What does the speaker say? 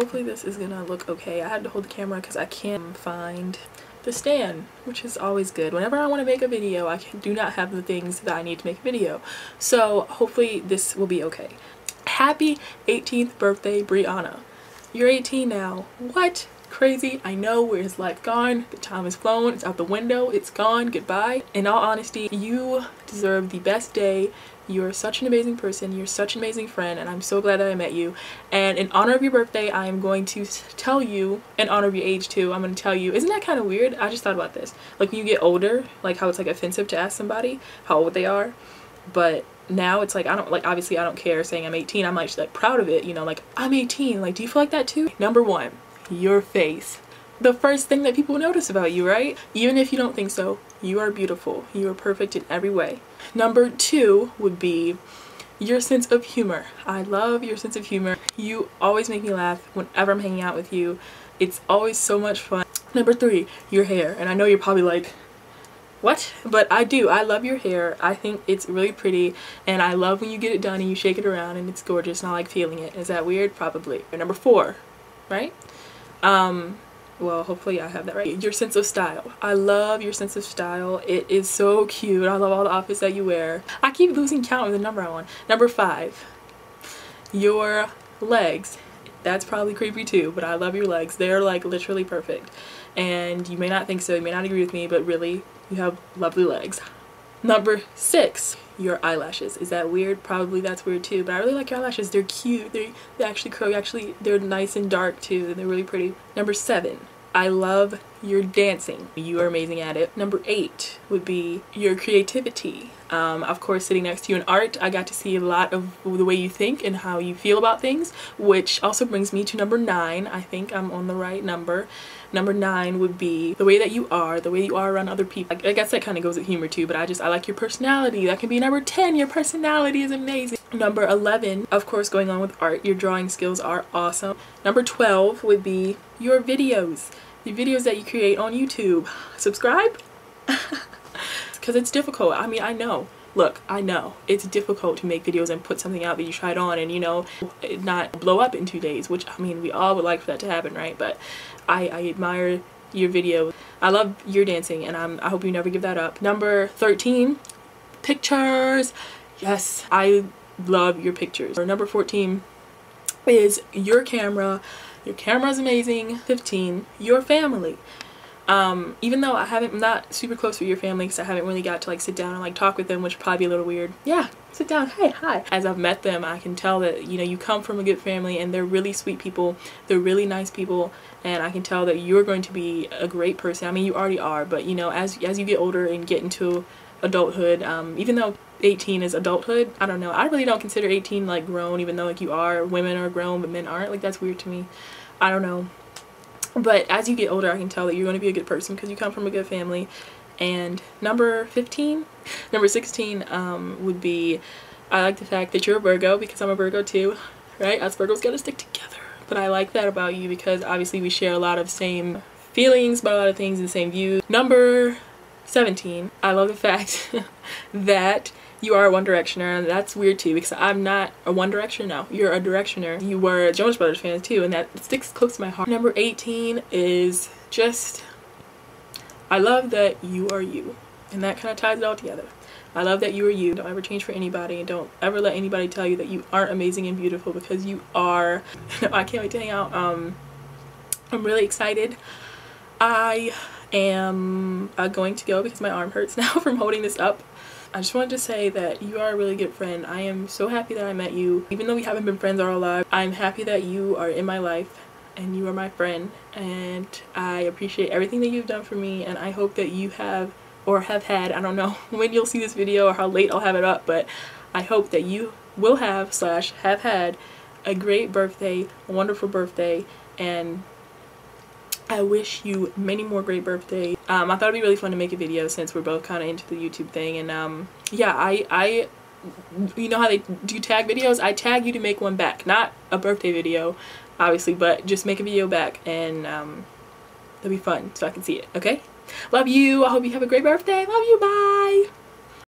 hopefully this is gonna look okay. I had to hold the camera because I can't find the stand, which is always good. Whenever I want to make a video, I can, do not have the things that I need to make a video. So hopefully this will be okay. Happy 18th birthday, Briana. You're 18 now. What? Crazy. I know where is life gone. The time has flown. It's out the window. It's gone. Goodbye. In all honesty, you deserve the best day you're such an amazing person. You're such an amazing friend and I'm so glad that I met you. And in honor of your birthday, I am going to tell you, in honor of your age too, I'm going to tell you, isn't that kind of weird? I just thought about this. Like when you get older, like how it's like offensive to ask somebody how old they are. But now it's like I don't like obviously I don't care saying I'm 18 I'm like, like proud of it you know like I'm 18 like do you feel like that too number one your face the first thing that people notice about you right even if you don't think so you are beautiful you are perfect in every way Number two would be your sense of humor. I love your sense of humor. You always make me laugh whenever I'm hanging out with you. It's always so much fun. Number three, your hair. And I know you're probably like, what? But I do. I love your hair. I think it's really pretty and I love when you get it done and you shake it around and it's gorgeous and I like feeling it. Is that weird? Probably. Number four, right? Um, well hopefully I have that right. Your sense of style. I love your sense of style. It is so cute. I love all the outfits that you wear. I keep losing count of the number I want number five. Your legs. That's probably creepy too but I love your legs. They're like literally perfect. And you may not think so. You may not agree with me but really you have lovely legs. Number six your eyelashes. Is that weird? Probably that's weird too but I really like your eyelashes. They're cute. They they actually curl. Actually they're nice and dark too and they're really pretty. Number seven I love your dancing. You are amazing at it. Number eight would be your creativity. Um, of course, sitting next to you in art, I got to see a lot of the way you think and how you feel about things, which also brings me to number nine. I think I'm on the right number. Number nine would be the way that you are, the way you are around other people. I guess that kind of goes with humor too, but I just, I like your personality. That can be number 10. Your personality is amazing. Number 11, of course, going on with art, your drawing skills are awesome. Number 12 would be your videos, the videos that you create on YouTube. Subscribe? Because it's difficult. I mean, I know. Look, I know it's difficult to make videos and put something out that you tried on and, you know, not blow up in two days, which, I mean, we all would like for that to happen, right? But I, I admire your video. I love your dancing and I'm, I hope you never give that up. Number 13, pictures. Yes, I love your pictures. Or number 14 is your camera. Your camera is amazing. 15, your family. Um, even though I haven't, I'm not super close with your family because I haven't really got to like sit down and like talk with them, which probably be a little weird. Yeah, sit down, hey, hi. As I've met them, I can tell that, you know, you come from a good family and they're really sweet people. They're really nice people and I can tell that you're going to be a great person. I mean, you already are, but you know, as, as you get older and get into adulthood, um, even though 18 is adulthood. I don't know. I really don't consider 18 like grown even though like you are. Women are grown but men aren't. Like that's weird to me. I don't know. But as you get older I can tell that you're going to be a good person because you come from a good family. And number 15, number 16 um, would be I like the fact that you're a Virgo because I'm a Virgo too. Right? Us Virgos gotta stick together. But I like that about you because obviously we share a lot of same feelings about a lot of things and the same views. Number 17, I love the fact that you are a One Directioner and that's weird too because I'm not a One Directioner now. You're a Directioner. You were a Jonas Brothers fan too and that sticks close to my heart. Number 18 is just I love that you are you and that kind of ties it all together. I love that you are you. Don't ever change for anybody and don't ever let anybody tell you that you aren't amazing and beautiful because you are. I can't wait to hang out. Um, I'm really excited. I am uh, going to go because my arm hurts now from holding this up. I just wanted to say that you are a really good friend. I am so happy that I met you. Even though we haven't been friends our life, I'm happy that you are in my life and you are my friend and I appreciate everything that you've done for me and I hope that you have or have had, I don't know when you'll see this video or how late I'll have it up, but I hope that you will have slash have had a great birthday, a wonderful birthday, and I wish you many more great birthdays. Um, I thought it'd be really fun to make a video since we're both kind of into the YouTube thing. And um, yeah, I, I, you know how they do tag videos? I tag you to make one back. Not a birthday video, obviously, but just make a video back and um, it'll be fun so I can see it, okay? Love you. I hope you have a great birthday. Love you. Bye.